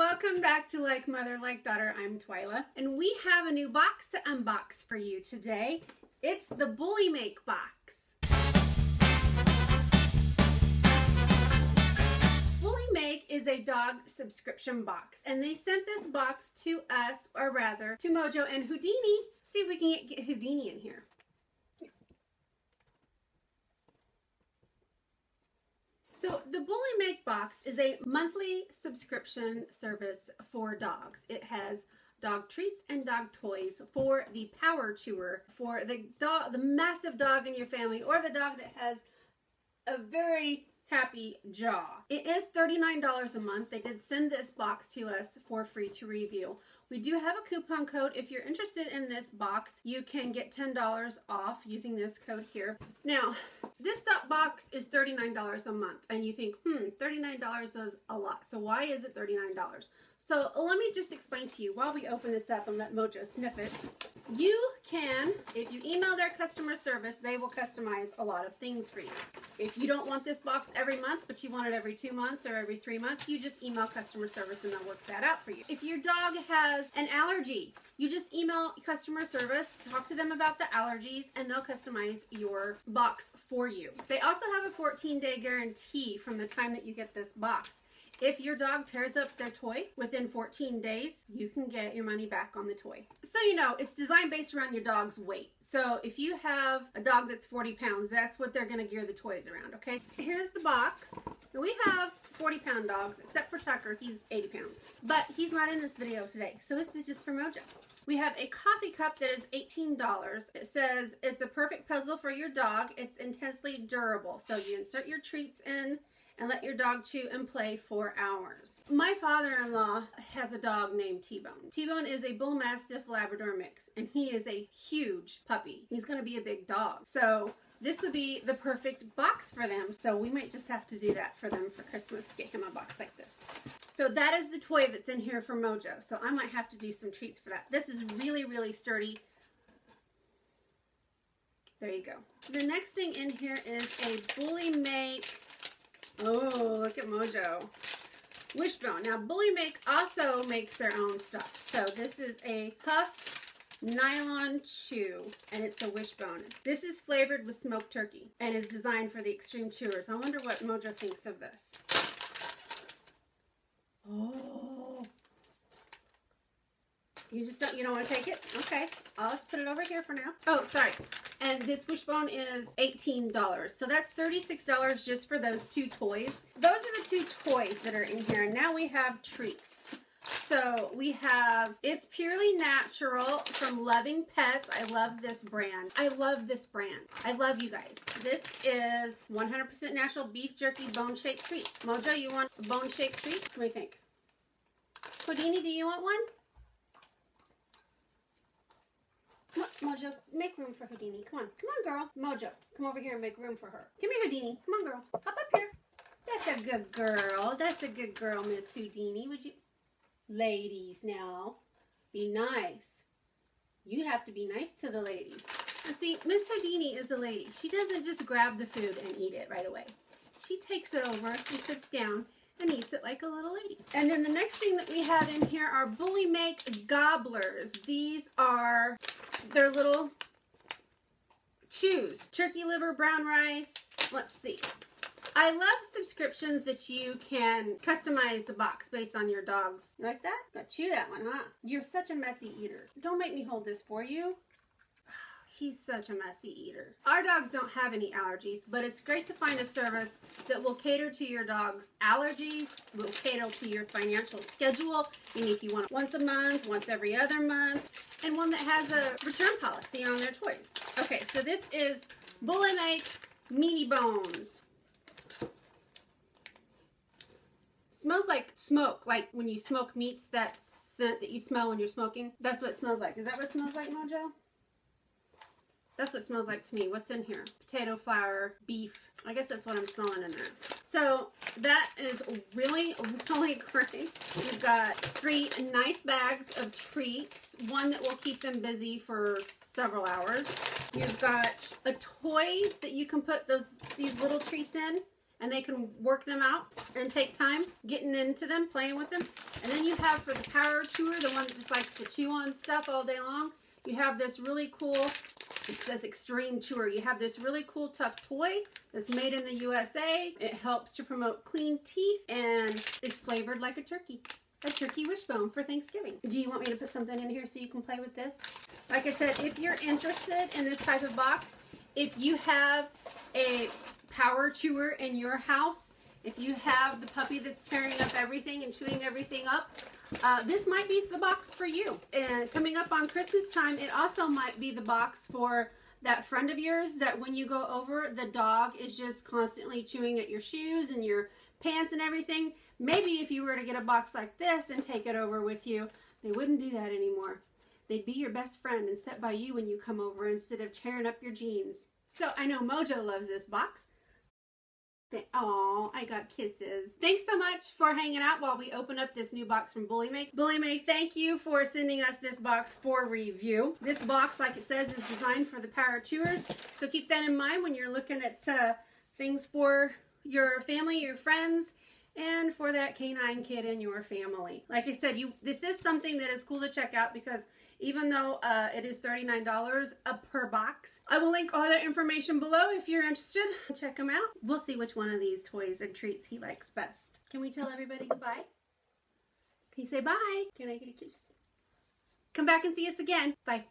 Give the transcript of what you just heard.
welcome back to Like Mother, Like Daughter. I'm Twyla, and we have a new box to unbox for you today. It's the Bully Make box. Bully Make is a dog subscription box, and they sent this box to us, or rather, to Mojo and Houdini. See if we can get, Houdini in here. So the Bully Make box is a monthly subscription service for dogs. It has dog treats and dog toys for the power chewer, for the dog, the massive dog in your family, or the dog that has a very happy jaw. It is $39 a month. They did send this box to us for free to review. We do have a coupon code. If you're interested in this box, you can get $10 off using this code here. Now, this box is $39 a month, and you think, hmm, $39 is a lot. So why is it $39? So uh, let me just explain to you while we open this up and let Mojo sniff it. You can, if you email their customer service, they will customize a lot of things for you. If you don't want this box every month, but you want it every two months or every three months, you just email customer service and they'll work that out for you. If your dog has an allergy, you just email customer service, talk to them about the allergies, and they'll customize your box for you. They also have a 14 day guarantee from the time that you get this box. If your dog tears up their toy within 14 days, you can get your money back on the toy. So you know, it's designed based around your dog's weight. So if you have a dog that's 40 pounds, that's what they're gonna gear the toys around, okay? Here's the box. We have 40 pound dogs, except for Tucker, he's 80 pounds. But he's not in this video today, so this is just for Mojo. We have a coffee cup that is $18. It says it's a perfect puzzle for your dog. It's intensely durable. So you insert your treats in and let your dog chew and play for hours. My father-in-law has a dog named T-Bone. T-Bone is a Bull Mastiff Labrador mix, and he is a huge puppy. He's gonna be a big dog. So this would be the perfect box for them. So we might just have to do that for them for Christmas, get him a box like this. So that is the toy that's in here for Mojo. So I might have to do some treats for that. This is really, really sturdy. There you go. The next thing in here is a Bully Make Oh, look at Mojo. Wishbone. Now, Bully Make also makes their own stuff. So this is a tough nylon chew, and it's a wishbone. This is flavored with smoked turkey and is designed for the extreme chewers. I wonder what Mojo thinks of this. Oh. You just don't, you don't want to take it? Okay. Uh, I'll just put it over here for now. Oh, sorry. And this wishbone is $18. So that's $36 just for those two toys. Those are the two toys that are in here. And now we have treats. So we have It's Purely Natural from Loving Pets. I love this brand. I love this brand. I love you guys. This is 100% natural beef jerky bone-shaped treats. Mojo, you want a bone-shaped treat? What do you think? Houdini, do you want one? Come on, Mojo, make room for Houdini. Come on, come on, girl. Mojo, come over here and make room for her. Come here, Houdini. Come on, girl. Hop up here. That's a good girl. That's a good girl, Miss Houdini. Would you... Ladies, now, be nice. You have to be nice to the ladies. Now, see, Miss Houdini is a lady. She doesn't just grab the food and eat it right away. She takes it over and sits down and eats it like a little lady. And then the next thing that we have in here are Bully Make Gobblers. These are their little chews. Turkey liver, brown rice. Let's see. I love subscriptions that you can customize the box based on your dogs. You like that? Got chew that one, huh? You're such a messy eater. Don't make me hold this for you. He's such a messy eater. Our dogs don't have any allergies, but it's great to find a service that will cater to your dog's allergies, will cater to your financial schedule, and if you want it once a month, once every other month, and one that has a return policy on their toys. Okay, so this is Bully Make Meaty Bones. smells like smoke, like when you smoke meats, that scent that you smell when you're smoking. That's what it smells like. Is that what it smells like, Mojo? That's what smells like to me. What's in here? Potato flour, beef. I guess that's what I'm smelling in there. So that is really, really great. We've got three nice bags of treats. One that will keep them busy for several hours. You've got a toy that you can put those these little treats in and they can work them out and take time getting into them, playing with them. And then you have for the power chewer, the one that just likes to chew on stuff all day long, you have this really cool, it says extreme chewer. You have this really cool tough toy that's made in the USA. It helps to promote clean teeth and is flavored like a turkey a turkey wishbone for Thanksgiving. Do you want me to put something in here so you can play with this? Like I said, if you're interested in this type of box, if you have a power chewer in your house, if you have the puppy that's tearing up everything and chewing everything up, uh, this might be the box for you. And coming up on Christmas time, it also might be the box for that friend of yours that when you go over, the dog is just constantly chewing at your shoes and your pants and everything. Maybe if you were to get a box like this and take it over with you, they wouldn't do that anymore. They'd be your best friend and sit by you when you come over instead of tearing up your jeans. So I know Mojo loves this box. Oh, I got kisses. Thanks so much for hanging out while we open up this new box from Bully Make. Bully Make, thank you for sending us this box for review. This box, like it says, is designed for the power chewers. So keep that in mind when you're looking at uh, things for your family, your friends, and for that canine kid in your family. Like I said, you this is something that is cool to check out because even though uh, it is $39 per box. I will link all that information below if you're interested. Check them out. We'll see which one of these toys and treats he likes best. Can we tell everybody goodbye? Can you say bye? Can I get a kiss? Come back and see us again. Bye.